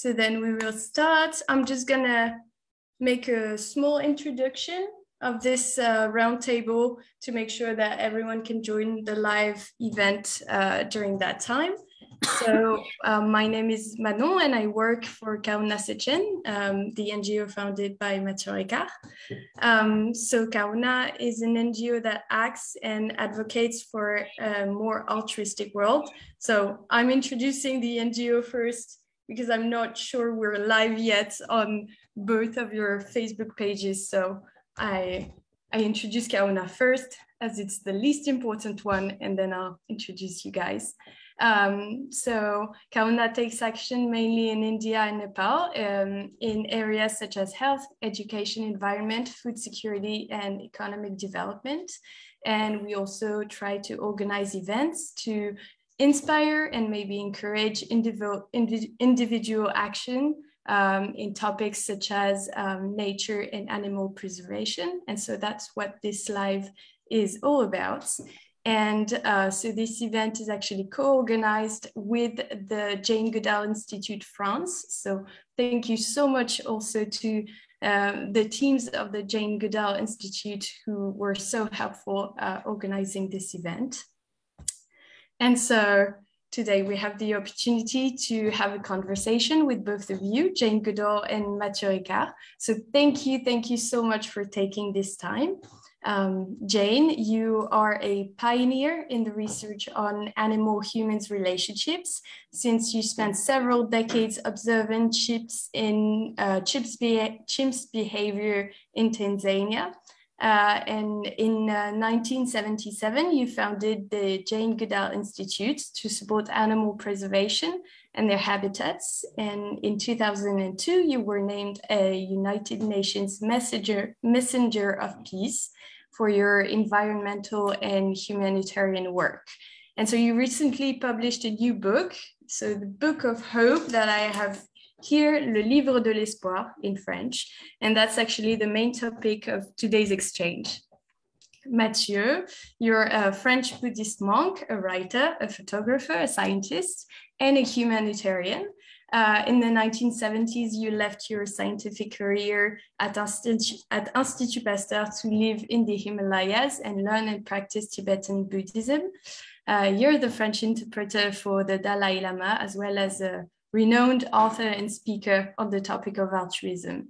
So then we will start. I'm just gonna make a small introduction of this uh, roundtable to make sure that everyone can join the live event uh, during that time. So um, my name is Manon and I work for Karuna Shechen, um, the NGO founded by Matthieu Ricard. Um, so Karuna is an NGO that acts and advocates for a more altruistic world. So I'm introducing the NGO first because I'm not sure we're live yet on both of your Facebook pages. So I, I introduce Karuna first as it's the least important one, and then I'll introduce you guys. Um, so Karuna takes action mainly in India and Nepal um, in areas such as health, education, environment, food security, and economic development. And we also try to organize events to inspire and maybe encourage individual, action um, in topics such as um, nature and animal preservation. And so that's what this live is all about. And uh, so this event is actually co-organized with the Jane Goodall Institute France. So thank you so much also to uh, the teams of the Jane Goodall Institute who were so helpful uh, organizing this event. And so today we have the opportunity to have a conversation with both of you, Jane Goodall and Matthieu Ricard. So thank you, thank you so much for taking this time. Um, Jane, you are a pioneer in the research on animal-humans relationships since you spent several decades observing chips in uh, chimps behavior in Tanzania. Uh, and in uh, 1977, you founded the Jane Goodall Institute to support animal preservation and their habitats. And in 2002, you were named a United Nations Messenger, Messenger of Peace for your environmental and humanitarian work. And so you recently published a new book, so the Book of Hope that I have here, Le Livre de l'Espoir in French, and that's actually the main topic of today's exchange. Matthieu, you're a French Buddhist monk, a writer, a photographer, a scientist, and a humanitarian. Uh, in the 1970s, you left your scientific career at, Institut, at Institut Pasteur to live in the Himalayas and learn and practice Tibetan Buddhism. Uh, you're the French interpreter for the Dalai Lama, as well as a renowned author and speaker on the topic of altruism.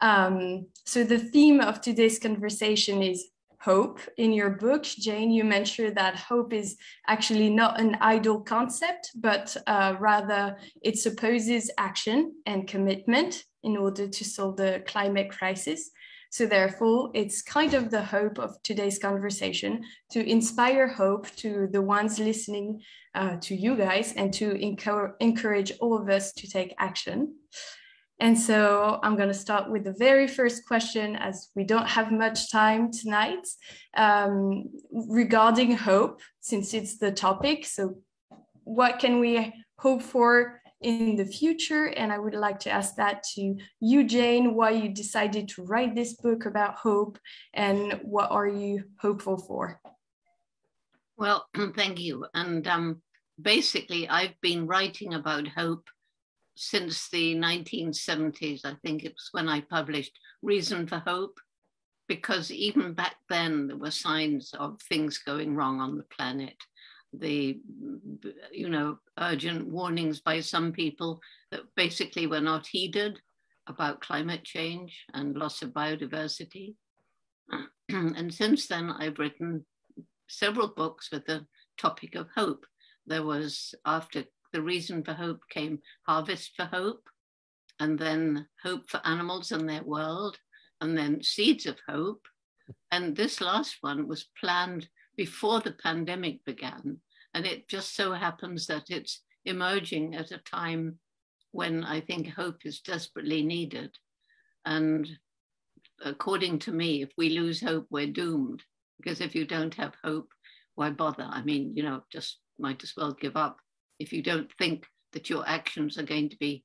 Um, so the theme of today's conversation is hope. In your book, Jane, you mentioned that hope is actually not an idle concept, but uh, rather it supposes action and commitment in order to solve the climate crisis. So therefore, it's kind of the hope of today's conversation to inspire hope to the ones listening uh, to you guys and to encourage all of us to take action. And so I'm going to start with the very first question, as we don't have much time tonight, um, regarding hope, since it's the topic. So, what can we hope for in the future? And I would like to ask that to you, Jane, why you decided to write this book about hope and what are you hopeful for? Well, thank you. And um, basically, I've been writing about hope since the 1970s. I think it was when I published Reason for Hope, because even back then there were signs of things going wrong on the planet. The, you know, urgent warnings by some people that basically were not heeded about climate change and loss of biodiversity. and since then, I've written several books with the topic of hope. There was, after the reason for hope came Harvest for Hope, and then Hope for Animals and Their World, and then Seeds of Hope. And this last one was planned before the pandemic began. And it just so happens that it's emerging at a time when I think hope is desperately needed. And according to me, if we lose hope, we're doomed. Because if you don't have hope, why bother? I mean, you know, just might as well give up if you don't think that your actions are going to be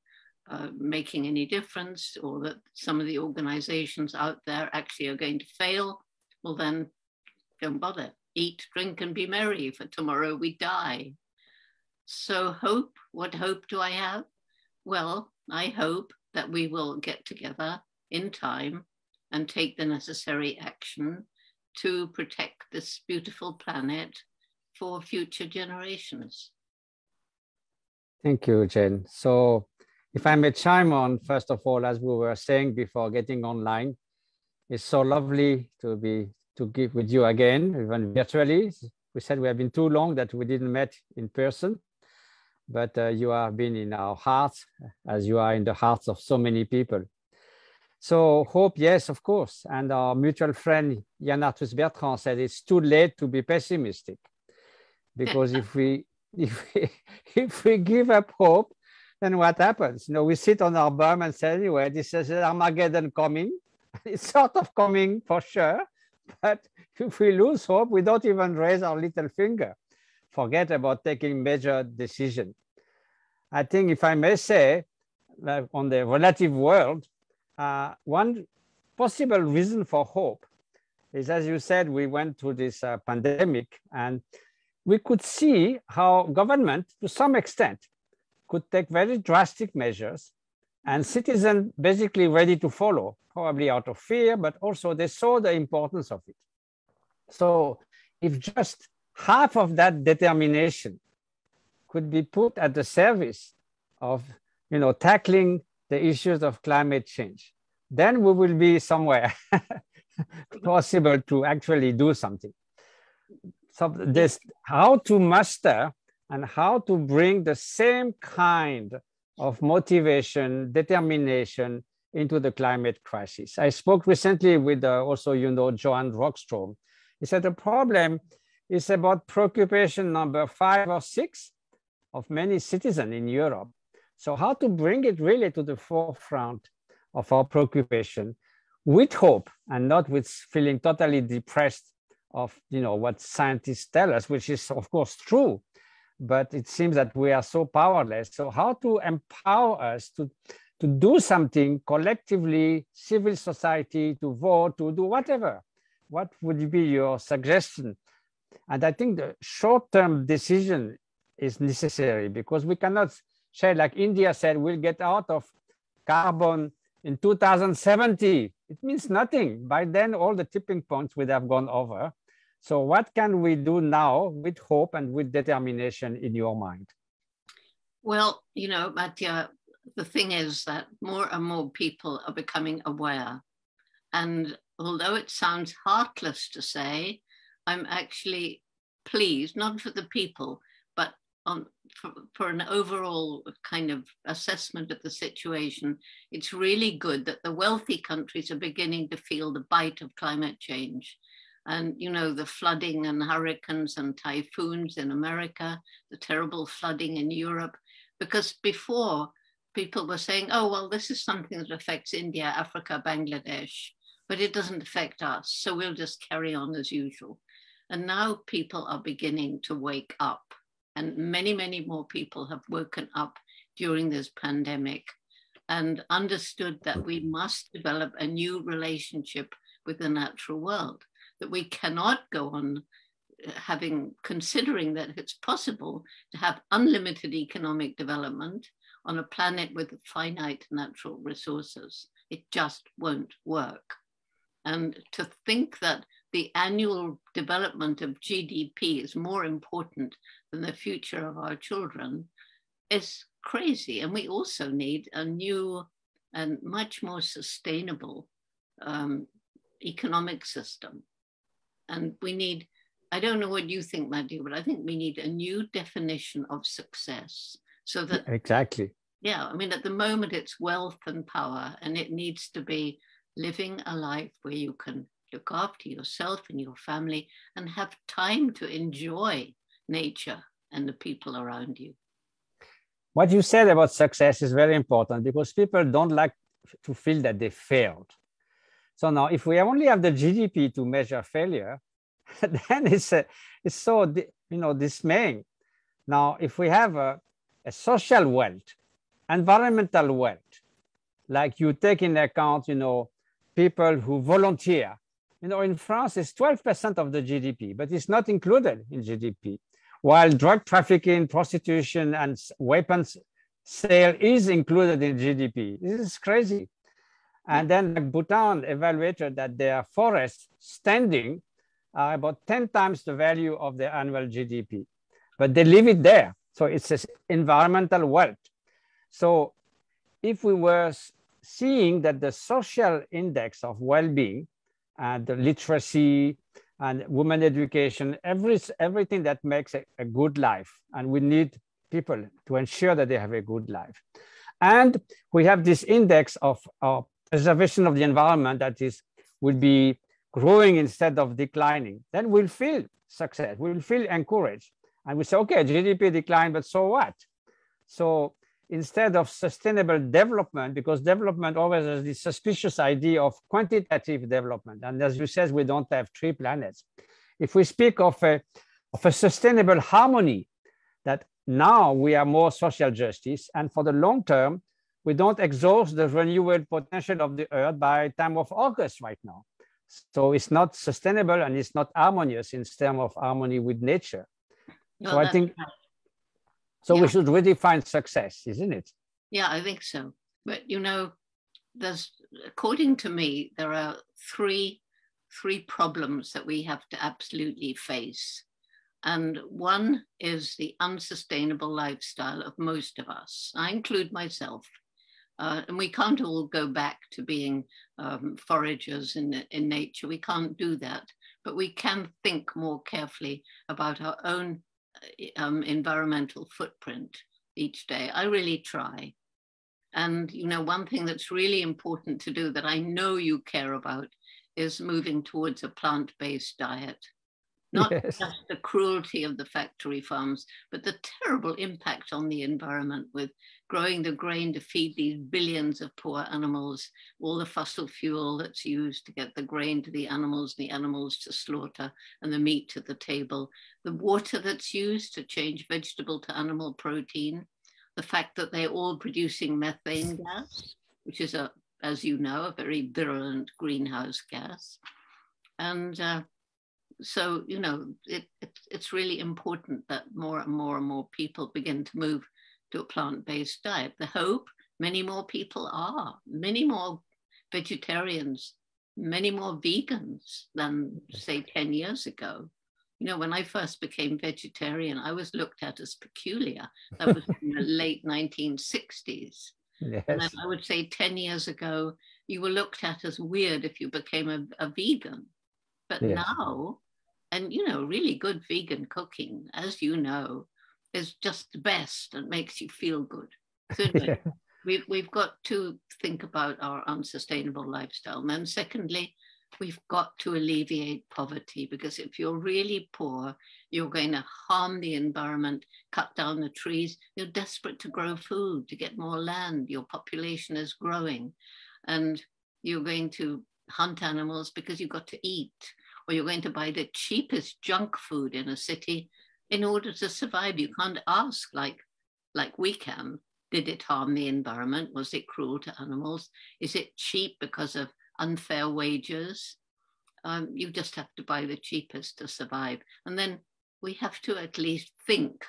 uh, making any difference or that some of the organizations out there actually are going to fail, well, then don't bother. Eat, drink, and be merry, for tomorrow we die. So, hope, what hope do I have? Well, I hope that we will get together in time and take the necessary action to protect this beautiful planet for future generations. Thank you, Jen. So if I may chime on, first of all, as we were saying before getting online, it's so lovely to be to give with you again, even virtually. We said we have been too long that we didn't met in person, but uh, you have been in our hearts as you are in the hearts of so many people. So hope, yes, of course. And our mutual friend Yann Arthus Bertrand said it's too late to be pessimistic, because if we if we if we give up hope, then what happens? You know, we sit on our bum and say, anyway, this is Armageddon coming. It's sort of coming for sure, but if we lose hope, we don't even raise our little finger. Forget about taking major decision. I think, if I may say, like on the relative world, uh, one possible reason for hope is, as you said, we went through this uh, pandemic and we could see how government, to some extent, could take very drastic measures and citizens basically ready to follow, probably out of fear, but also they saw the importance of it. So if just half of that determination could be put at the service of you know, tackling the issues of climate change, then we will be somewhere possible to actually do something. So this how to master and how to bring the same kind of motivation, determination into the climate crisis. I spoke recently with uh, also, you know, Johan Rockström. He said the problem is about preoccupation number five or six of many citizens in Europe. So how to bring it really to the forefront of our preoccupation with hope and not with feeling totally depressed of you know what scientists tell us, which is of course true, but it seems that we are so powerless. So how to empower us to to do something collectively, civil society, to vote, to do whatever. What would be your suggestion? And I think the short-term decision is necessary because we cannot say like India said, we'll get out of carbon in 2070. It means nothing. By then, all the tipping points would have gone over. So what can we do now with hope and with determination in your mind? Well, you know, Mattia, the thing is that more and more people are becoming aware. And although it sounds heartless to say, I'm actually pleased, not for the people, but on, for, for an overall kind of assessment of the situation. It's really good that the wealthy countries are beginning to feel the bite of climate change and you know the flooding and hurricanes and typhoons in america the terrible flooding in europe. Because before people were saying oh well this is something that affects india africa bangladesh. But it doesn't affect us so we'll just carry on as usual. And now people are beginning to wake up. And many many more people have woken up during this pandemic and understood that we must develop a new relationship with the natural world that we cannot go on uh, having considering that it's possible to have unlimited economic development on a planet with finite natural resources. It just won't work. And to think that the annual development of GDP is more important than the future of our children is crazy. And we also need a new and much more sustainable um, economic system and we need, I don't know what you think, Matthew, but I think we need a new definition of success so that. Exactly. Yeah, I mean, at the moment it's wealth and power, and it needs to be living a life where you can look after yourself and your family and have time to enjoy nature and the people around you. What you said about success is very important because people don't like to feel that they failed. So now if we only have the GDP to measure failure, then it's, a, it's so, you know, dismaying. Now, if we have a, a social wealth, environmental wealth, like you take in account, you know, people who volunteer. You know, in France, it's 12% of the GDP, but it's not included in GDP. While drug trafficking, prostitution, and weapons sale is included in GDP. This is crazy. And then Bhutan evaluated that their forests standing are about 10 times the value of their annual GDP, but they leave it there. So it's an environmental wealth. So if we were seeing that the social index of well-being and the literacy and women education, every, everything that makes a, a good life, and we need people to ensure that they have a good life. And we have this index of, of preservation of the environment that is will be growing instead of declining, then we'll feel success, we'll feel encouraged. And we say, okay, GDP declined, but so what? So instead of sustainable development, because development always has this suspicious idea of quantitative development. And as you said, we don't have three planets. If we speak of a, of a sustainable harmony, that now we are more social justice, and for the long term, we don't exhaust the renewable potential of the earth by time of August right now. So it's not sustainable and it's not harmonious in terms of harmony with nature. So I think, so yeah. we should really find success, isn't it? Yeah, I think so. But you know, there's, according to me, there are three, three problems that we have to absolutely face. And one is the unsustainable lifestyle of most of us. I include myself. Uh, and we can't all go back to being um, foragers in, in nature. We can't do that. But we can think more carefully about our own uh, um, environmental footprint each day. I really try. And, you know, one thing that's really important to do that I know you care about is moving towards a plant based diet not yes. just the cruelty of the factory farms, but the terrible impact on the environment with growing the grain to feed these billions of poor animals, all the fossil fuel that's used to get the grain to the animals, the animals to slaughter, and the meat to the table, the water that's used to change vegetable to animal protein, the fact that they're all producing methane gas, which is a, as you know, a very virulent greenhouse gas. And uh, so you know it, it, it's really important that more and more and more people begin to move to a plant-based diet. The hope many more people are. Many more vegetarians many more vegans than say 10 years ago. You know when i first became vegetarian i was looked at as peculiar. That was in the late 1960s yes. and i would say 10 years ago you were looked at as weird if you became a, a vegan. But yes. now and you know really good vegan cooking as you know is just the best and makes you feel good. So anyway, yeah. we've, we've got to think about our unsustainable lifestyle. And then secondly we've got to alleviate poverty because if you're really poor you're going to harm the environment cut down the trees. You're desperate to grow food to get more land. Your population is growing. And you're going to hunt animals because you've got to eat or you're going to buy the cheapest junk food in a city in order to survive. You can't ask like, like we can, did it harm the environment? Was it cruel to animals? Is it cheap because of unfair wages? Um, you just have to buy the cheapest to survive. And then we have to at least think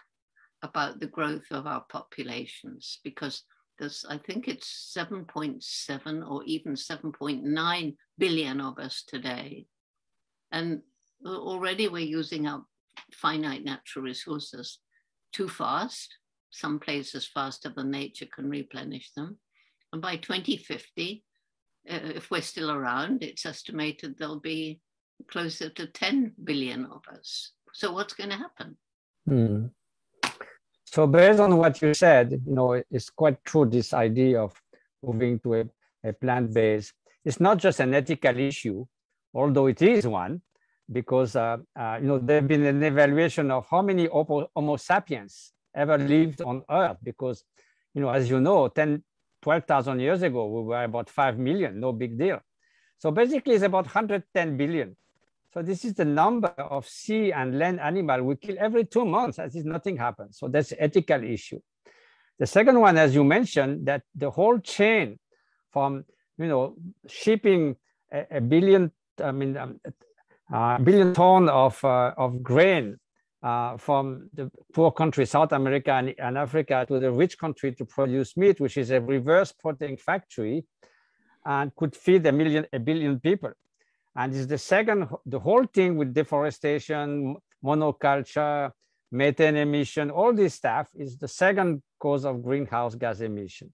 about the growth of our populations because there's, I think it's 7.7 or even 7.9 billion of us today. And already we're using our finite natural resources too fast, some places faster than nature can replenish them. And by 2050, uh, if we're still around, it's estimated there'll be closer to 10 billion of us. So what's going to happen? Hmm. So based on what you said, you know, it's quite true, this idea of moving to a, a plant-based. It's not just an ethical issue, although it is one, because uh, uh, you know there's been an evaluation of how many Homo sapiens ever lived on Earth, because you know as you know, 10, 12,000 years ago we were about five million, no big deal. So basically, it's about 110 billion. So this is the number of sea and land animal we kill every two months as if nothing happens. So that's ethical issue. The second one, as you mentioned, that the whole chain from you know shipping a, a billion, I mean, um, a billion ton of, uh, of grain uh, from the poor country, South America and, and, Africa, to the rich country to produce meat, which is a reverse protein factory and could feed a million, a billion people. And it's the second, the whole thing with deforestation, monoculture, methane emission, all this stuff is the second cause of greenhouse gas emission.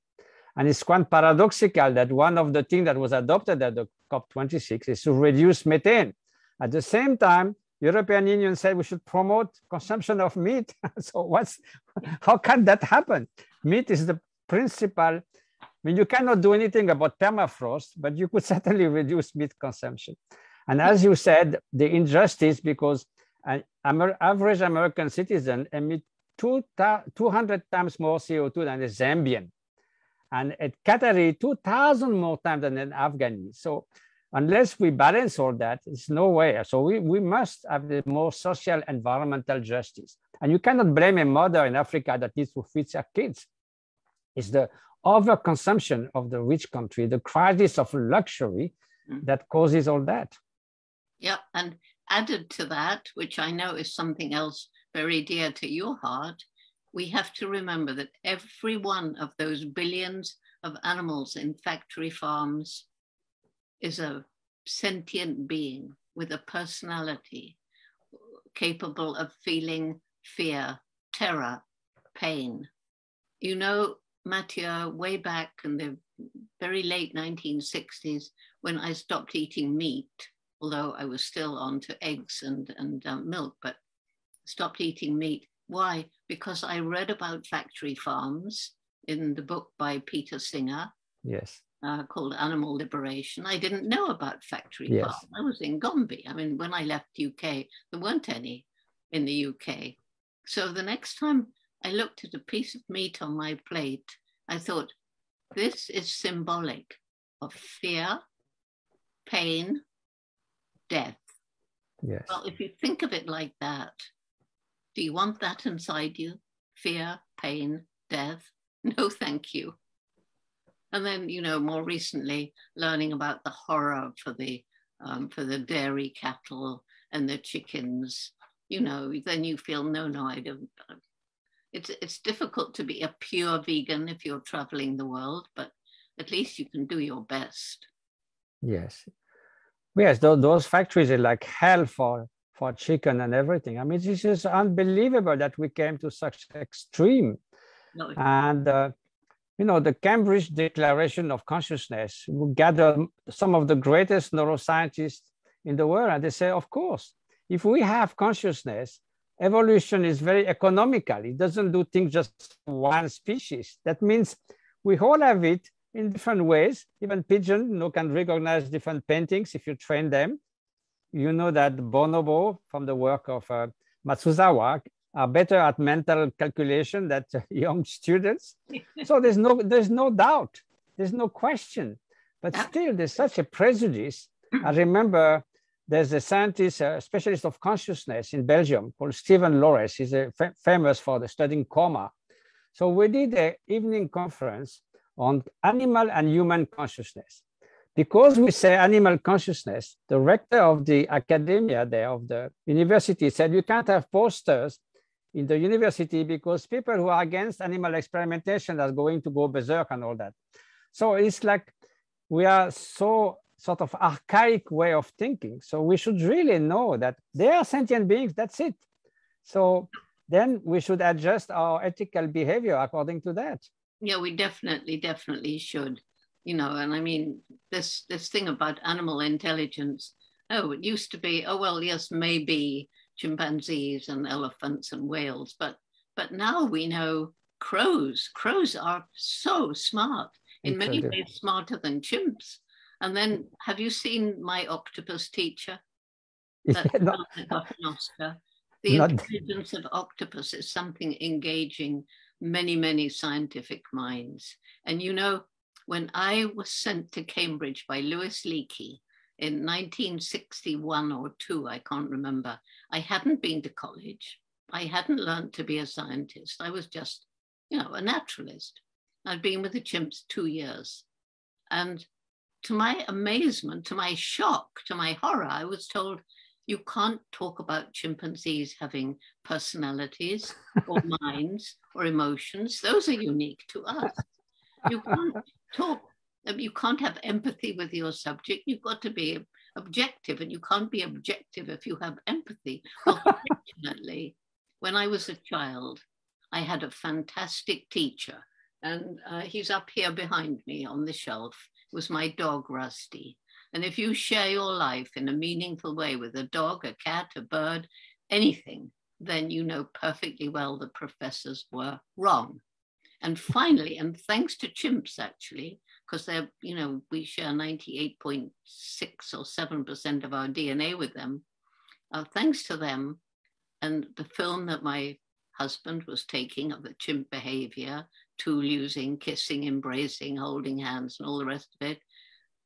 And it's quite paradoxical that one of the things that was adopted at the COP26 is to reduce methane. At the same time, European Union said we should promote consumption of meat. so what's, how can that happen? Meat is the principal, I mean, you cannot do anything about permafrost, but you could certainly reduce meat consumption. And as you said, the injustice because an average American citizen emit two 200 times more CO2 than a Zambian. And at Qatari, 2,000 more times than an Afghani. So unless we balance all that, it's no way. So we, we must have the more social environmental justice. And you cannot blame a mother in Africa that needs to feed her kids. It's the overconsumption of the rich country, the crisis of luxury mm. that causes all that. Yeah, and added to that, which I know is something else very dear to your heart, we have to remember that every one of those billions of animals in factory farms is a sentient being with a personality capable of feeling fear, terror, pain. You know, Matthieu, way back in the very late 1960s, when I stopped eating meat, although I was still on to eggs and, and um, milk, but stopped eating meat. Why? Because I read about factory farms in the book by Peter Singer. Yes. Uh, called Animal Liberation. I didn't know about factory yes. farms. I was in Gombe. I mean, when I left UK, there weren't any in the UK. So the next time I looked at a piece of meat on my plate, I thought, this is symbolic of fear, pain, death. Yes. Well, if you think of it like that, do you want that inside you? Fear, pain, death? No, thank you. And then, you know, more recently, learning about the horror for the um, for the dairy cattle and the chickens. You know, then you feel no, no, I don't. It's it's difficult to be a pure vegan if you're traveling the world, but at least you can do your best. Yes, yes. Those factories are like hell for for chicken and everything. I mean, this is unbelievable that we came to such extreme. No. And, uh, you know, the Cambridge Declaration of Consciousness we gather some of the greatest neuroscientists in the world. And they say, of course, if we have consciousness, evolution is very economical. It doesn't do things just one species. That means we all have it in different ways. Even pigeon you know, can recognize different paintings if you train them you know that bonobo from the work of uh, Matsuzawa are better at mental calculation than young students. so there's no, there's no doubt, there's no question. But still, there's such a prejudice. I remember there's a scientist, a specialist of consciousness in Belgium called Steven Laureys. He's a famous for the studying coma. So we did an evening conference on animal and human consciousness because we say animal consciousness, the rector of the academia there of the university said you can't have posters in the university because people who are against animal experimentation are going to go berserk and all that. So it's like we are so sort of archaic way of thinking. So we should really know that they are sentient beings, that's it. So then we should adjust our ethical behavior according to that. Yeah, we definitely, definitely should you know, and I mean this this thing about animal intelligence. Oh, it used to be, oh well, yes, maybe chimpanzees and elephants and whales, but but now we know crows. Crows are so smart, in many ways smarter than chimps. And then have you seen my octopus teacher? That yeah, not, got an Oscar. The not, intelligence of octopus is something engaging many, many scientific minds. And you know, when I was sent to Cambridge by Louis Leakey in 1961 or two, I can't remember, I hadn't been to college. I hadn't learned to be a scientist. I was just, you know, a naturalist. I'd been with the chimps two years. And to my amazement, to my shock, to my horror, I was told, You can't talk about chimpanzees having personalities or minds or emotions. Those are unique to us. You can't talk, you can't have empathy with your subject. You've got to be objective, and you can't be objective if you have empathy. Unfortunately, when I was a child, I had a fantastic teacher, and uh, he's up here behind me on the shelf. It was my dog, Rusty. And if you share your life in a meaningful way with a dog, a cat, a bird, anything, then you know perfectly well the professors were wrong. And finally, and thanks to chimps actually, because they're, you know, we share 98.6 or 7% of our DNA with them. Uh, thanks to them and the film that my husband was taking of the chimp behavior, tool using, kissing, embracing, holding hands, and all the rest of it,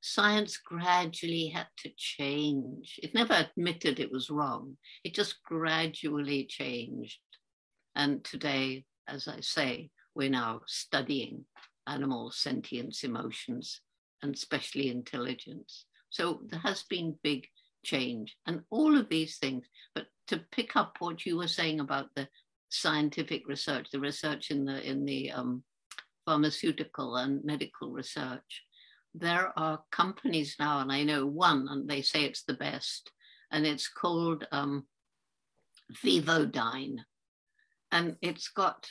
science gradually had to change. It never admitted it was wrong, it just gradually changed. And today, as I say, we're now studying animal sentience, emotions, and especially intelligence. So there has been big change and all of these things. But to pick up what you were saying about the scientific research, the research in the in the um, pharmaceutical and medical research, there are companies now, and I know one, and they say it's the best, and it's called um, Vivodyne. And it's got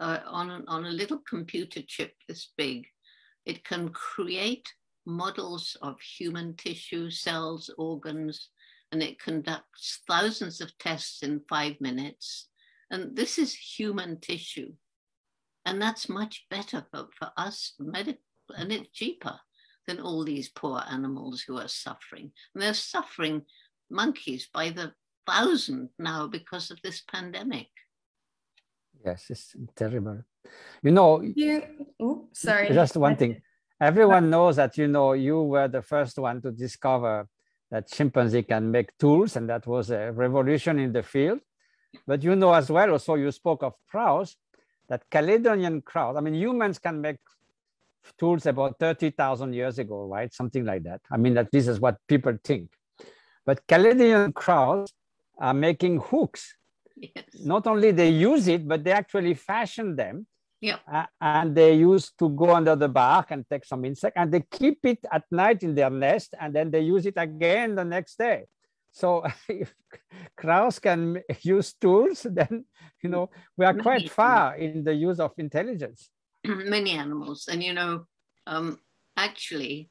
uh, on, on a little computer chip this big, it can create models of human tissue, cells, organs, and it conducts thousands of tests in five minutes. And this is human tissue. And that's much better for, for us, medical, and it's cheaper than all these poor animals who are suffering. And they're suffering monkeys by the thousand now because of this pandemic. Yes, it's terrible. You know, you, oh, sorry. Just one thing. Everyone knows that, you know, you were the first one to discover that chimpanzee can make tools, and that was a revolution in the field. But you know as well, also you spoke of crows, that Caledonian crows, I mean, humans can make tools about 30,000 years ago, right? Something like that. I mean, that this is what people think. But Caledonian crows are making hooks. Yes. Not only they use it, but they actually fashion them. Yeah. Uh, and they used to go under the bark and take some insect and they keep it at night in their nest and then they use it again the next day. So if crows can use tools, then you know we are quite far in the use of intelligence. many animals. And you know, um, actually,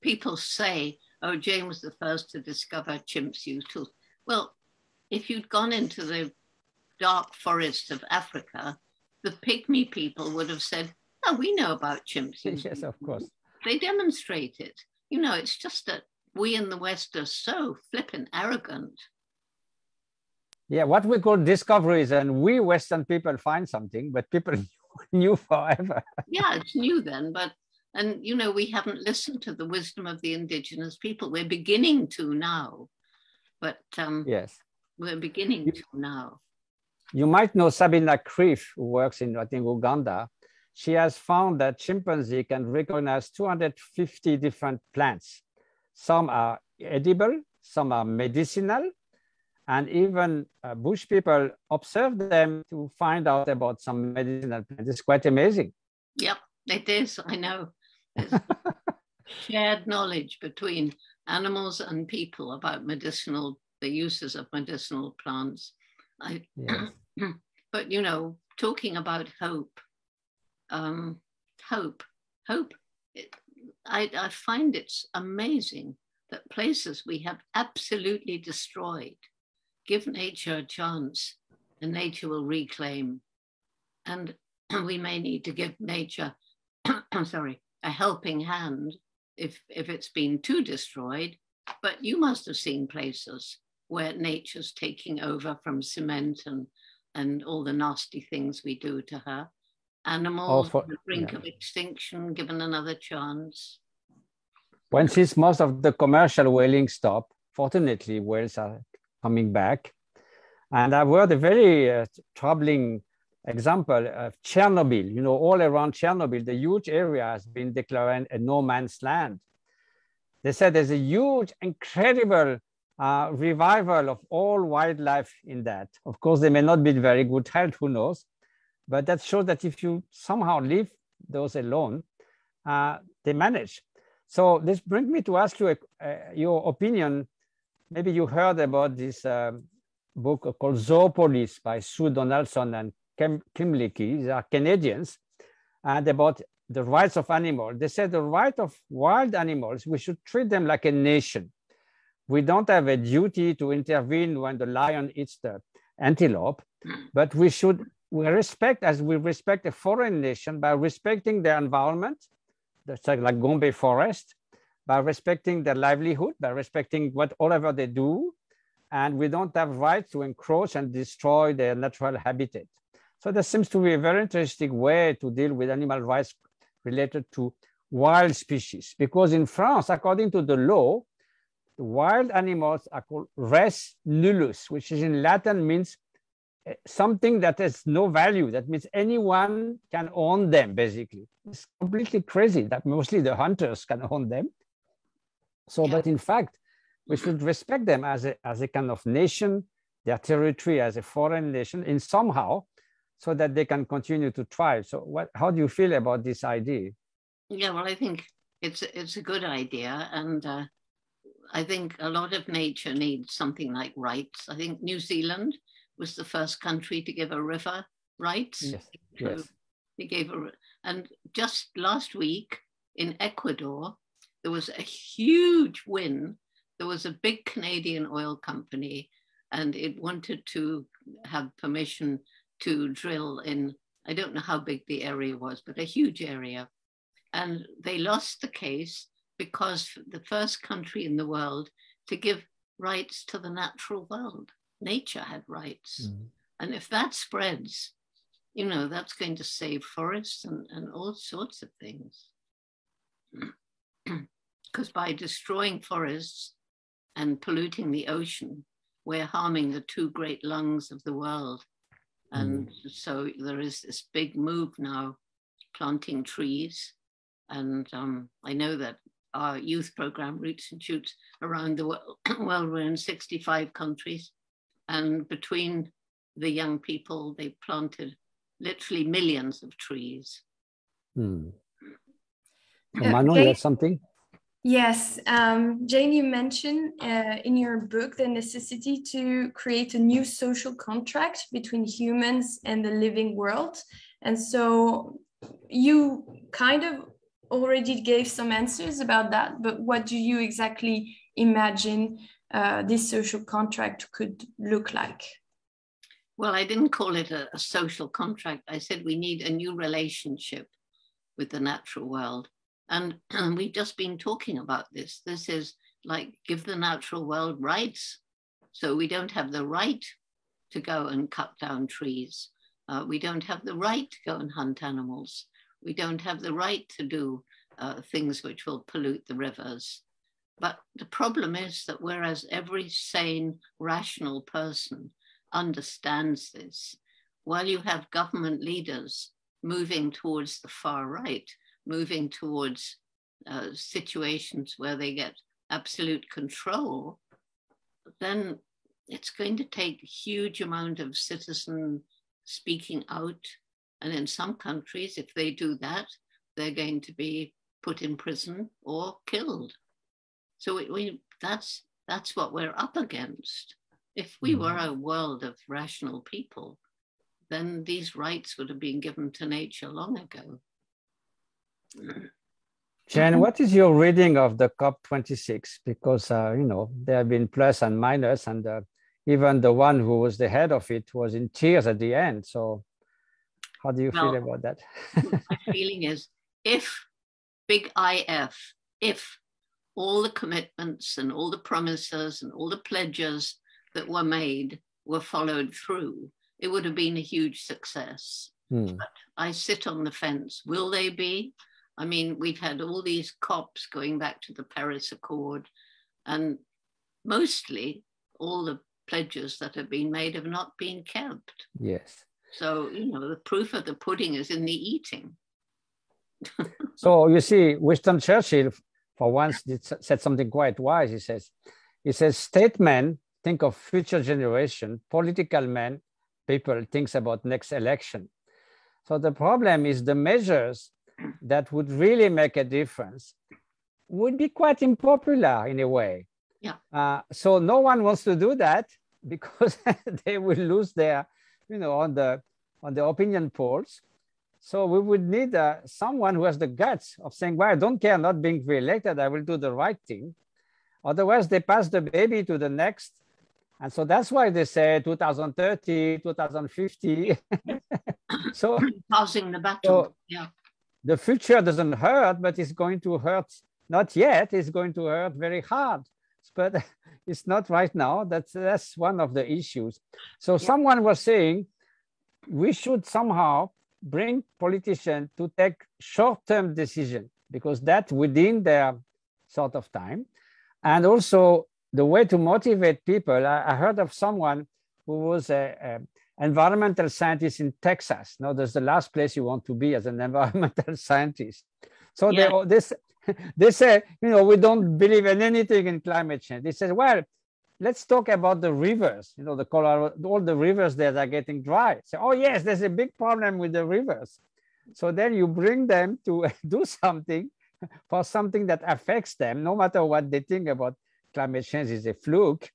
people say, oh, Jane was the first to discover chimps use tools. Well, if you'd gone into the dark forests of Africa, the pygmy people would have said, oh, we know about chimps. yes, of course. They demonstrate it. You know, it's just that we in the West are so flippant arrogant. Yeah, what we call discoveries, and we Western people find something, but people knew forever. yeah, it's new then, but and you know we haven't listened to the wisdom of the indigenous people. We're beginning to now, but um, yes, we're beginning you, to now. You might know Sabrina Krief, who works in I think Uganda. She has found that chimpanzee can recognize 250 different plants. Some are edible, some are medicinal, and even uh, bush people observe them to find out about some medicinal plants. It's quite amazing. Yep, it is. I know. shared knowledge between animals and people about medicinal, the uses of medicinal plants. I, yes. but you know, talking about hope, um, hope, hope. It, I, I find it's amazing that places we have absolutely destroyed give nature a chance and nature will reclaim. And we may need to give nature, sorry, a helping hand if, if it's been too destroyed. But you must have seen places where nature's taking over from cement and, and all the nasty things we do to her. Animals oh, for, on the brink yeah. of extinction, given another chance. When since most of the commercial whaling stop, fortunately, whales are coming back. And I've heard a very uh, troubling example of Chernobyl. You know, all around Chernobyl, the huge area has been declared a no man's land. They said there's a huge, incredible uh, revival of all wildlife in that. Of course, they may not be in very good health, who knows, but that shows that if you somehow leave those alone, uh, they manage. So this brings me to ask you a, uh, your opinion. Maybe you heard about this um, book called Zoopolis by Sue Donaldson and Kim, Kymlicka. These are Canadians, and about the rights of animals. They said the right of wild animals, we should treat them like a nation. We don't have a duty to intervene when the lion eats the antelope, but we should we respect as we respect a foreign nation by respecting their environment, that's like Gombe forest, by respecting their livelihood, by respecting what whatever they do, and we don't have rights to encroach and destroy their natural habitat. So there seems to be a very interesting way to deal with animal rights related to wild species, because in France, according to the law, wild animals are called res nullius, which is in Latin means eh, something that has no value. That means anyone can own them, basically. It's completely crazy that mostly the hunters can own them. So, but in fact, we should respect them as a, as a kind of nation, their territory as a foreign nation in somehow, so that they can continue to thrive. So what, how do you feel about this idea? Yeah, well, I think it's, it's a good idea. And uh, I think a lot of nature needs something like rights. I think New Zealand was the first country to give a river rights. Yes, yes. They gave a, and just last week in Ecuador, there was a huge win. There was a big Canadian oil company and it wanted to have permission to drill in, I don't know how big the area was, but a huge area. And they lost the case because the first country in the world to give rights to the natural world. Nature had rights. Mm-hmm. And if that spreads, you know, that's going to save forests and, and all sorts of things. Because by destroying forests and polluting the ocean, we're harming the two great lungs of the world and mm. so there is this big move now, planting trees. And um, I know that our youth program, Roots and Shoots, around the world, well, we're in 65 countries. And between the young people, they planted literally millions of trees. Hmm. Manu, you have something? Yes, um, Jane, you mentioned uh, in your book the necessity to create a new social contract between humans and the living world. And so you kind of already gave some answers about that, but what do you exactly imagine uh, this social contract could look like? Well, I didn't call it a, a social contract. I said we need a new relationship with the natural world and, and we've just been talking about this. This is like give the natural world rights. So we don't have the right to go and cut down trees. Uh, we don't have the right to go and hunt animals. We don't have the right to do uh, things which will pollute the rivers. But the problem is that whereas every sane, rational person understands this, while you have government leaders moving towards the far right, moving towards uh, situations where they get absolute control, then it's going to take a huge amount of citizen speaking out. And in some countries, if they do that, they're going to be put in prison or killed. So we, we that's that's what we're up against. If we mm-hmm. were a world of rational people, then these rights would have been given to nature long ago. Jen, what is your reading of the COP26? Because, uh, you know, there have been plus and minus, and uh, even the one who was the head of it was in tears at the end. So, how do you feel about that? my feeling is if big IF, if all the commitments and all the promises and all the pledges that were made were followed through, it would have been a huge success. Hmm. But I sit on the fence. Will they be? I mean, we've had all these COPs going back to the Paris Accord, and mostly all the pledges that have been made have not been kept. Yes. So, you know, the proof of the pudding is in the eating. so, you see, Winston Churchill, for once, said something quite wise. He says, he says statesmen think of future generation, political men, people thinks about next election. So the problem is the measures that would really make a difference would be quite unpopular in a way. Yeah. Uh, so no one wants to do that because they will lose their, you know, on the on the opinion polls. So we would need uh, someone who has the guts of saying, well, I don't care not being re-elected, I will do the right thing. Otherwise, they pass the baby to the next. And so that's why they say 2030, 2050. so passing the baton. So yeah. The future doesn't hurt, but it's going to hurt. Not yet. It's going to hurt very hard, but it's not right now. That's that's one of the issues. So yeah. someone was saying we should somehow bring politicians to take short-term decision because that within their sort of time. And also the way to motivate people, I, I heard of someone who was a, a, environmental scientist in Texas. Now that's the last place you want to be as an environmental scientist. So yeah. they, this, they say, you know, we don't believe in anything in climate change. They said, well, let's talk about the rivers. You know, the Colorado, all the rivers that are getting dry. So, oh yes, there's a big problem with the rivers. So then you bring them to do something for something that affects them, no matter what they think about climate change is a fluke.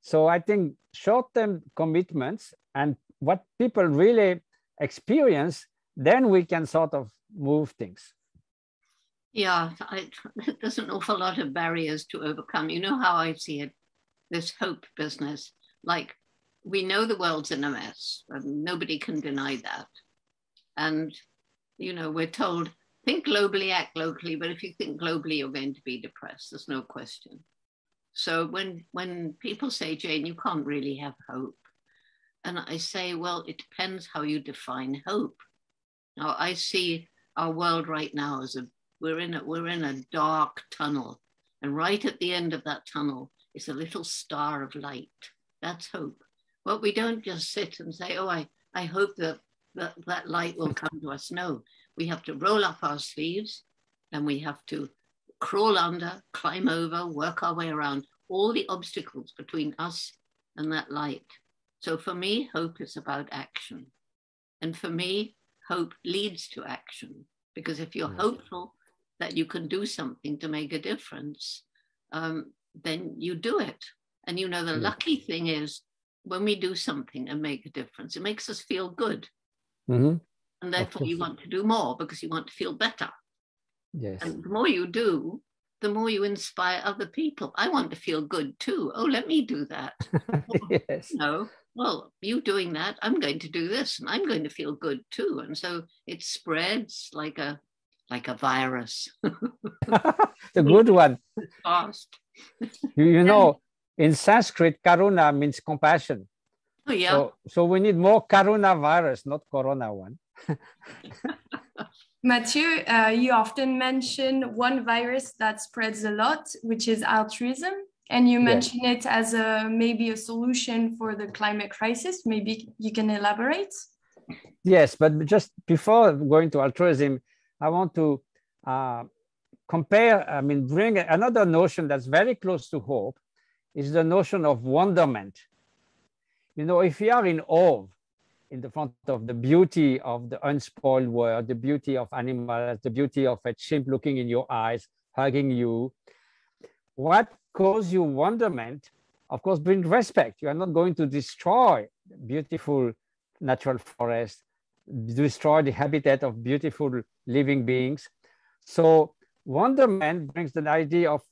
So I think short-term commitments and what people really experience, then we can sort of move things. Yeah, I, there's an awful lot of barriers to overcome. You know how I see it this hope business. Like we know the world's in a mess, and nobody can deny that. And you know, we're told think globally, act locally, but if you think globally, you're going to be depressed. There's no question. So when when people say, Jane, you can't really have hope, and I say, well, it depends how you define hope. Now I see our world right now as a we're in a we're in a dark tunnel, and right at the end of that tunnel is a little star of light. That's hope. Well, we don't just sit and say, oh, I, I hope that, that that light will come to us. No, we have to roll up our sleeves and we have to crawl under, climb over, work our way around all the obstacles between us and that light. So for me, hope is about action. And for me, hope leads to action. Because if you're hopeful that you can do something to make a difference, um, then you do it. And you know, the yeah. lucky thing is when we do something and make a difference, it makes us feel good. Mm-hmm. And therefore, you want to do more because you want to feel better. Yes. And the more you do, the more you inspire other people. I want to feel good too. Oh, let me do that. yes. No, well, you doing that, I'm going to do this, and I'm going to feel good too. And so it spreads like a like a virus. the good one. Fast. you, you know, in Sanskrit, karuna means compassion. Oh, yeah. So, so we need more karuna virus, not corona one. Matthieu, uh, you often mention one virus that spreads a lot, which is altruism. And you mention yes. it as a maybe a solution for the climate crisis. Maybe you can elaborate. Yes, but just before going to altruism, I want to uh, compare, I mean, bring another notion that's very close to hope is the notion of wonderment. You know, if you are in awe in the front of the beauty of the unspoiled world, the beauty of animals, the beauty of a chimp looking in your eyes, hugging you, what causes you wonderment, of course, bring respect. You are not going to destroy beautiful natural forest, destroy the habitat of beautiful living beings. So wonderment brings the idea of,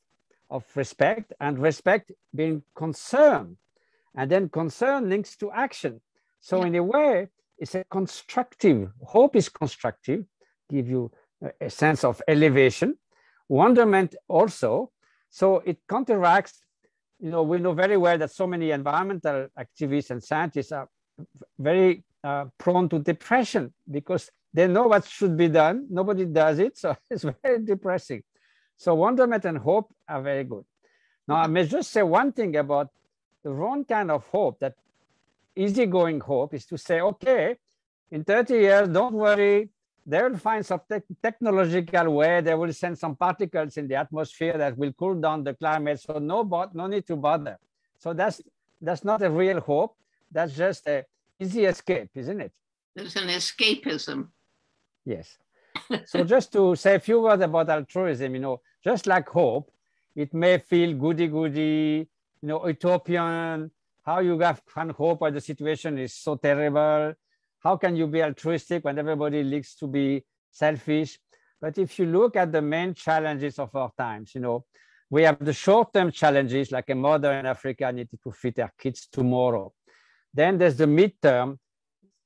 of respect and respect being concern. And then concern links to action. So yeah. in a way, it's a constructive, hope is constructive, give you a sense of elevation. Wonderment also, so it counteracts, you know, we know very well that so many environmental activists and scientists are very uh, prone to depression because they know what should be done. Nobody does it. So it's very depressing. So wonderment and hope are very good. Now, I may just say one thing about the wrong kind of hope, that easygoing hope is to say, okay, in 30 years, don't worry, they will find some te technological way. They will send some particles in the atmosphere that will cool down the climate. So no, no need to bother. So that's that's not a real hope. That's just a easy escape, isn't it? It's an escapism. Yes. so just to say a few words about altruism, you know, just like hope, it may feel goody-goody, you know, utopian, how you have can hope when the situation is so terrible. How can you be altruistic when everybody likes to be selfish? But if you look at the main challenges of our times, you know, we have the short-term challenges like a mother in Africa needed to feed her kids tomorrow. Then there's the midterm.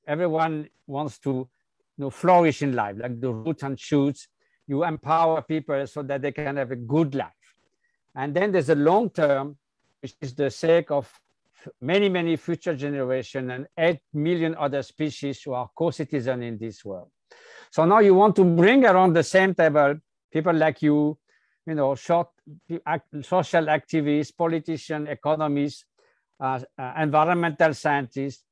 Everyone wants to you know, flourish in life, like the roots and shoots. You empower people so that they can have a good life. And then there's a long term, which is the sake of many, many future generations and 8 million other species who are co-citizens in this world. So now you want to bring around the same table people like you, you know, short social activists, politicians, economists, uh, uh, environmental scientists,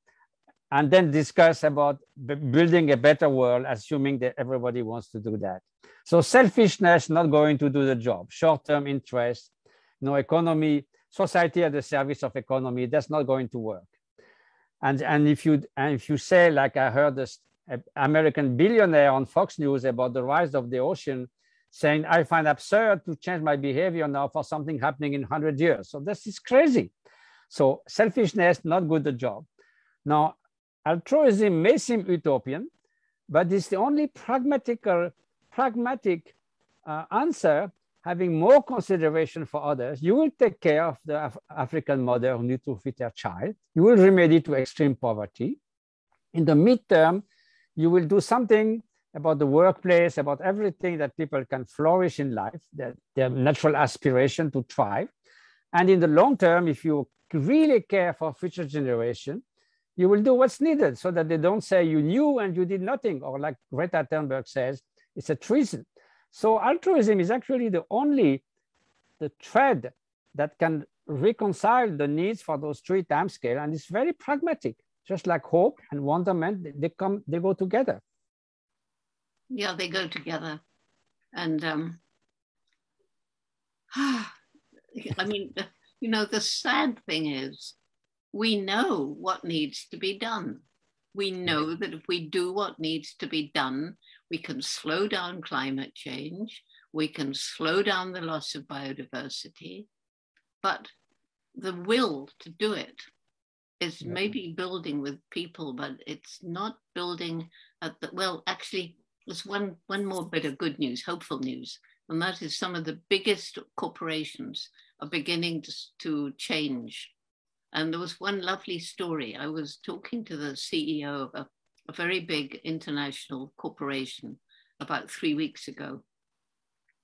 and then discuss about building a better world, assuming that everybody wants to do that. So selfishness not going to do the job, short-term interest, you know, economy society at the service of economy, that's not going to work. And, and, if, you, and if you say, like I heard this American billionaire on Fox News about the rise of the ocean, saying, I find absurd to change my behavior now for something happening in 100 years. So this is crazy. So selfishness, not good the job. Now, altruism may seem utopian, but it's the only pragmatical, pragmatic uh, answer having more consideration for others, you will take care of the Af African mother who needs to feed her child. You will remedy to extreme poverty. In the midterm, you will do something about the workplace, about everything that people can flourish in life, their, their natural aspiration to thrive. And in the long term, if you really care for future generation, you will do what's needed so that they don't say you knew and you did nothing, or like Greta Thunberg says, it's a treason. So altruism is actually the only the thread that can reconcile the needs for those three time scale and it's very pragmatic just like hope and wonderment they come they go together yeah they go together and um i mean you know the sad thing is we know what needs to be done we know that if we do what needs to be done we can slow down climate change, we can slow down the loss of biodiversity, but the will to do it is yeah. maybe building with people, but it's not building at the, well, actually, there's one, one more bit of good news, hopeful news, and that is some of the biggest corporations are beginning to, to change. And there was one lovely story. I was talking to the CEO of a a very big international corporation about three weeks ago.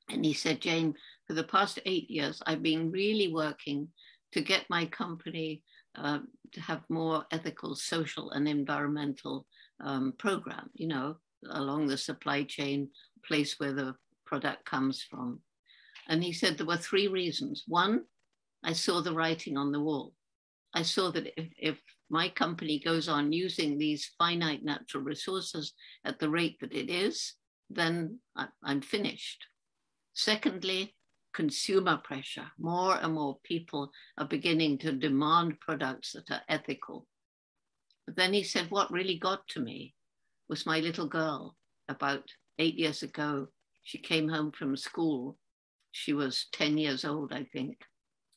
And he said, Jane, for the past eight years, I've been really working to get my company uh, to have more ethical, social, and environmental um, program, you know, along the supply chain, place where the product comes from. And he said there were three reasons. One, I saw the writing on the wall. I saw that if, if my company goes on using these finite natural resources at the rate that it is, then I'm finished. Secondly, consumer pressure. More and more people are beginning to demand products that are ethical. But then he said, What really got to me was my little girl about eight years ago. She came home from school. She was 10 years old, I think.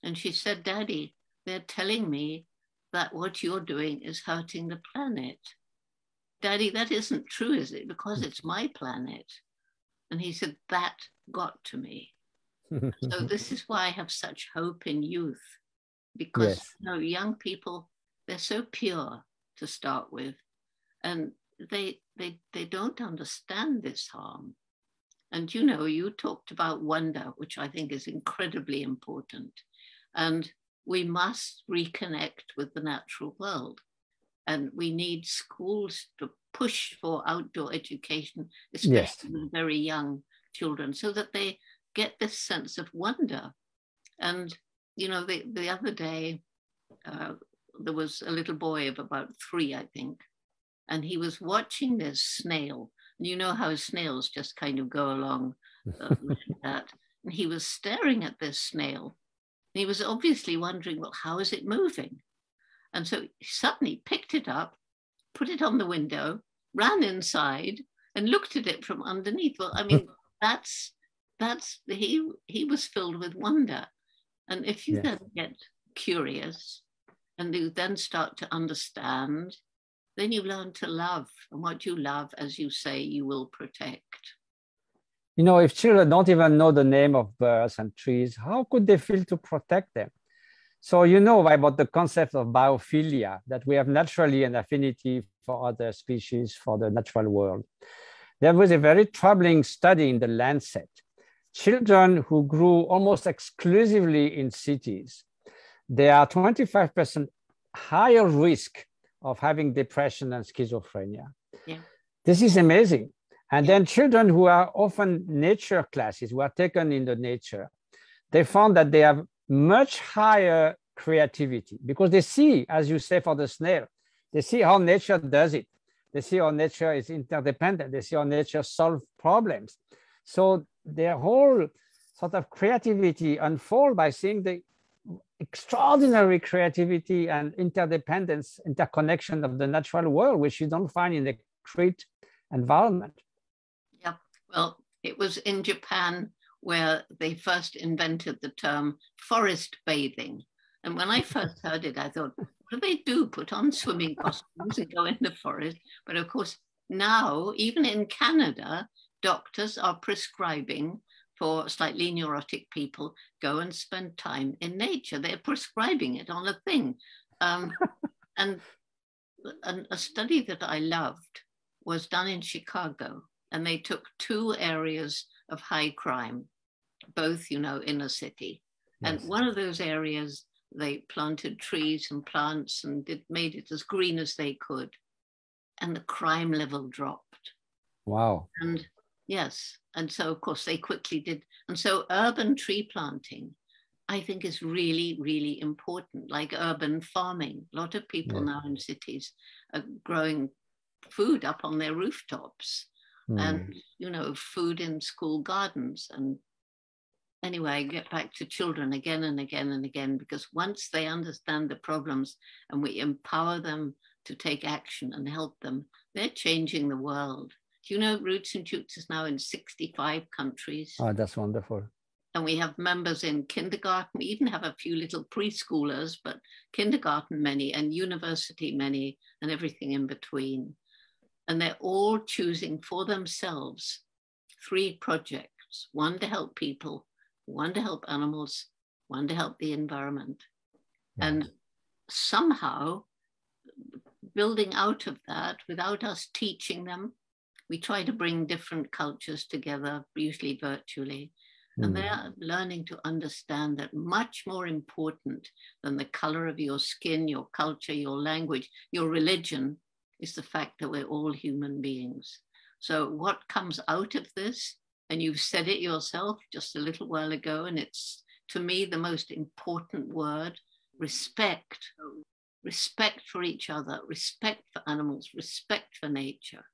And she said, Daddy, they're telling me that what you're doing is hurting the planet. Daddy, that isn't true, is it? Because it's my planet. And he said, That got to me. so this is why I have such hope in youth. Because yes. you know, young people, they're so pure to start with. And they they they don't understand this harm. And you know, you talked about wonder, which I think is incredibly important. And we must reconnect with the natural world. And we need schools to push for outdoor education, especially yes. with very young children, so that they get this sense of wonder. And, you know, the, the other day, uh, there was a little boy of about three, I think, and he was watching this snail And You know how snails just kind of go along uh, like that. And he was staring at this snail. And he was obviously wondering, well, how is it moving? And so he suddenly picked it up, put it on the window, ran inside, and looked at it from underneath. Well, I mean, that's that's he he was filled with wonder. And if you yes. then get curious and you then start to understand, then you learn to love. And what you love, as you say, you will protect. You know, if children don't even know the name of birds and trees, how could they feel to protect them? So you know about the concept of biophilia, that we have naturally an affinity for other species, for the natural world. There was a very troubling study in the Lancet. Children who grew almost exclusively in cities, they are 25% higher risk of having depression and schizophrenia. Yeah. This is amazing. And then children who are often nature classes, who are taken in the nature, they found that they have much higher creativity because they see, as you say for the snail, they see how nature does it. They see how nature is interdependent. They see how nature solves problems. So their whole sort of creativity unfold by seeing the extraordinary creativity and interdependence, interconnection of the natural world, which you don't find in the concrete environment. Well, it was in Japan where they first invented the term forest bathing. And when I first heard it, I thought, what do they do? Put on swimming costumes and go in the forest? But of course, now, even in Canada, doctors are prescribing for slightly neurotic people go and spend time in nature. They're prescribing it on a thing. Um, and, and a study that I loved was done in Chicago and they took two areas of high crime, both, you know, in a city. Yes. And one of those areas, they planted trees and plants and did, made it as green as they could. And the crime level dropped. Wow. And yes. And so, of course, they quickly did. And so, urban tree planting, I think, is really, really important, like urban farming. A lot of people yeah. now in cities are growing food up on their rooftops mm. and you know food in school gardens. And anyway I get back to children again and again and again because once they understand the problems and we empower them to take action and help them they're changing the world. Do you know roots and shoots is now in 65 countries? Oh that's wonderful. And we have members in kindergarten. We even have a few little preschoolers but kindergarten many and university many and everything in between and they're all choosing for themselves three projects one to help people, one to help animals, one to help the environment. And somehow, building out of that without us teaching them, we try to bring different cultures together, usually virtually. Mm. And they're learning to understand that much more important than the color of your skin, your culture, your language, your religion is the fact that we're all human beings. So, what comes out of this, and you've said it yourself just a little while ago, and it's to me the most important word respect. Respect for each other, respect for animals, respect for nature.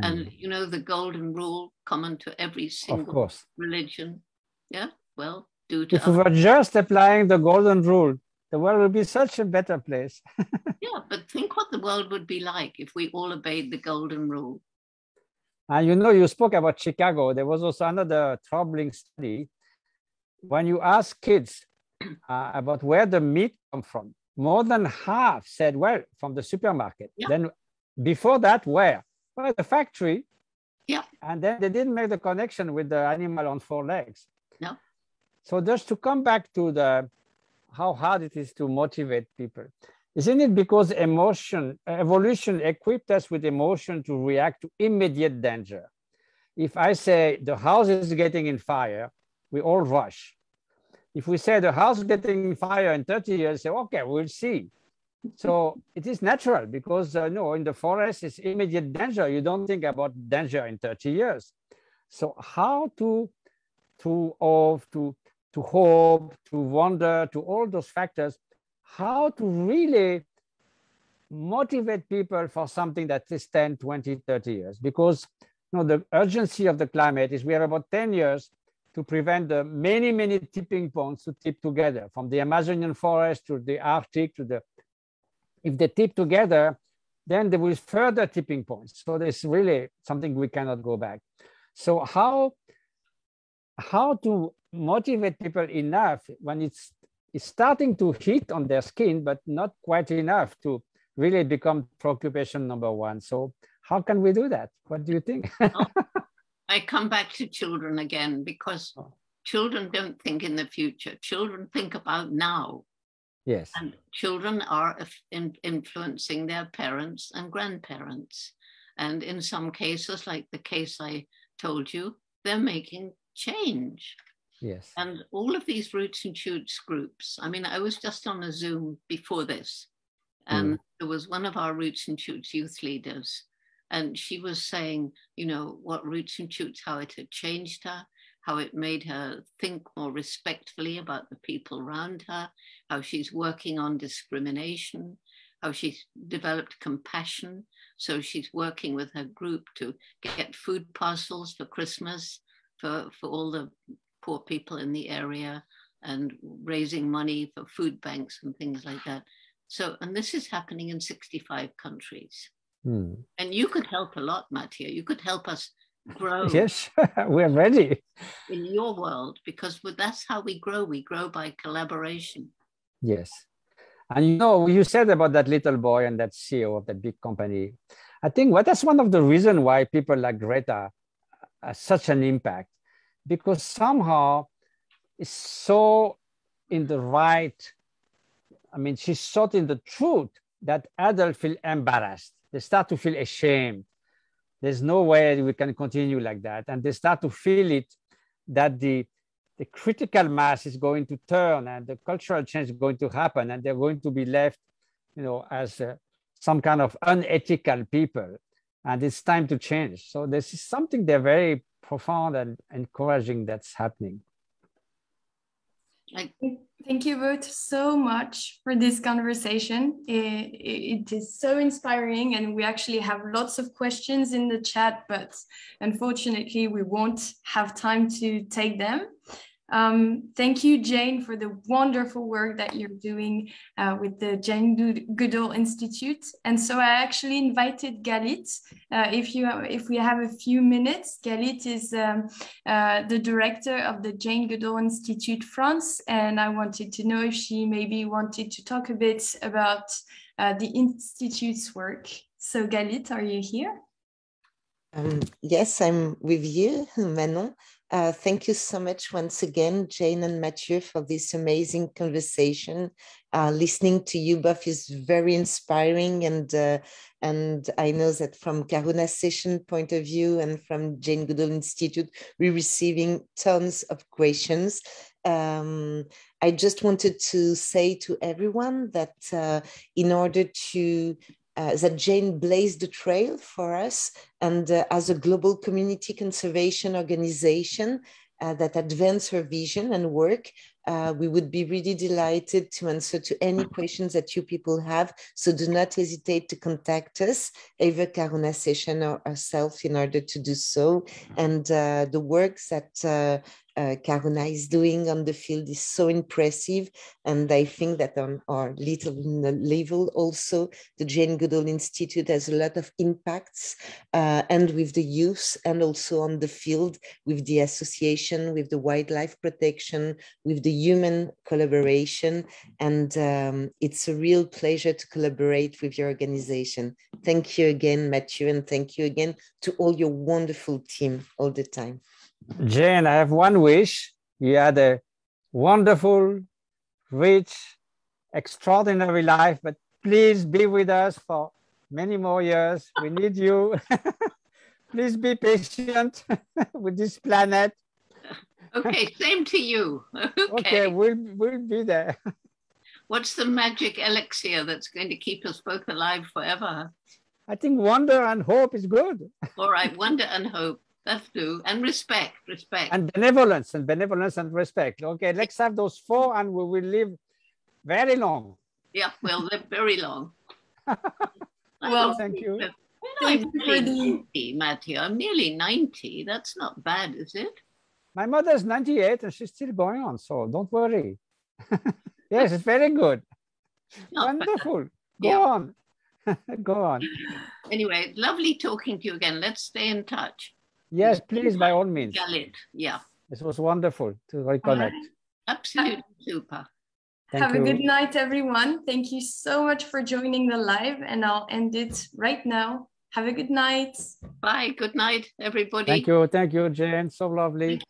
Mm. And you know, the golden rule common to every single religion. Yeah, well, do to If we were just applying the golden rule, the world would be such a better place. yeah, but think what the world would be like if we all obeyed the golden rule. And you know, you spoke about Chicago. There was also another troubling study. When you ask kids uh, about where the meat come from, more than half said, well, from the supermarket. Yeah. Then before that, where? Well, the factory. Yeah. And then they didn't make the connection with the animal on four legs. No. So just to come back to the how hard it is to motivate people. Isn't it because emotion, evolution equipped us with emotion to react to immediate danger? If I say the house is getting in fire, we all rush. If we say the house is getting in fire in 30 years, say, okay, we'll see. So it is natural because uh, no, in the forest it's immediate danger. You don't think about danger in 30 years. So how to to of to to hope, to wonder, to all those factors, how to really motivate people for something that is 10, 20, 30 years. Because you know, the urgency of the climate is we have about 10 years to prevent the many, many tipping points to tip together from the Amazonian forest to the Arctic to the, if they tip together, then there will further tipping points. So there's really something we cannot go back. So how, how to motivate people enough when it's, it's starting to hit on their skin, but not quite enough to really become preoccupation number one. So how can we do that? What do you think? oh, I come back to children again because oh. children don't think in the future. Children think about now. Yes. And children are in, influencing their parents and grandparents. And in some cases, like the case I told you, they're making change. Yes. And all of these roots and shoots groups. I mean, I was just on a Zoom before this, and mm. there was one of our roots and shoots youth leaders, and she was saying, you know, what roots and shoots, how it had changed her, how it made her think more respectfully about the people around her, how she's working on discrimination, how she's developed compassion. So she's working with her group to get food parcels for Christmas for, for all the poor people in the area and raising money for food banks and things like that. So, and this is happening in 65 countries. Hmm. And you could help a lot, Mattia. You could help us grow. Yes, we're ready. In your world, because that's how we grow. We grow by collaboration. Yes. And you know, you said about that little boy and that CEO of that big company. I think well, that's one of the reasons why people like Greta have such an impact, because somehow it's so in the right. I mean, she's so in the truth that adults feel embarrassed. They start to feel ashamed there's no way we can continue like that. And they start to feel it that the, the critical mass is going to turn and the cultural change is going to happen and they're going to be left, you know, as uh, some kind of unethical people. Uh, and it's time to change. So this is something they're very profound and encouraging that's happening. Thank you both so much for this conversation. It, it is so inspiring, and we actually have lots of questions in the chat, but unfortunately, we won't have time to take them. Um, thank you, Jane, for the wonderful work that you're doing uh, with the Jane Goodall Institute. And so I actually invited Galitt. Uh, if you if we have a few minutes, Galitt is um, uh, the director of the Jane Goodall Institute France, and I wanted to know if she maybe wanted to talk a bit about uh, the institute's work. So Galitt, are you here? Um, yes, I'm with you, Manon. Uh, thank you so much once again, Jane and Matthieu, for this amazing conversation. Uh, listening to you both is very inspiring, and uh, and I know that from Karuna Shechen point of view and from Jane Goodall Institute, we're receiving tons of questions. Um, I just wanted to say to everyone that uh, in order to uh, that Jane blazed the trail for us. And uh, as a global community conservation organization uh, that advance her vision and work, uh, we would be really delighted to answer to any questions that you people have. So do not hesitate to contact us, either Karuna Shechen or herself in order to do so. And uh, the works that uh, Karuna is doing on the field is so impressive. And I think that on our little level also, the Jane Goodall Institute has a lot of impacts uh, and with the youth and also on the field with the association, with the wildlife protection, with the human collaboration. And um, it's a real pleasure to collaborate with your organization. Thank you again, Matthieu, and thank you again to all your wonderful team all the time. Jane, I have one wish. You had a wonderful, rich, extraordinary life, but please be with us for many more years. We need you. please be patient with this planet. Okay, same to you. Okay. okay, we'll, we'll be there. What's the magic elixir that's going to keep us both alive forever? I think wonder and hope is good. All right, wonder and hope. That's true. And respect, respect. And benevolence, and benevolence and respect. Okay, let's have those four and we will live very long. Yeah, well, they're very long. well, thank you. Thank I'm you nearly 90, Matthew. I'm nearly 90. That's not bad, is it? My mother's 98 and she's still going on, so don't worry. yes, it's very good. Not bad. Wonderful. Go Yeah. on. Go on. Anyway, lovely talking to you again. Let's stay in touch. Yes, please, by all means. Galitt. Yeah, It was wonderful to reconnect. absolutely super. Thank Have you. a good night, everyone. Thank you so much for joining the live, and I'll end it right now. Have a good night. Bye. Good night, everybody. Thank you. Thank you, Jane. So lovely.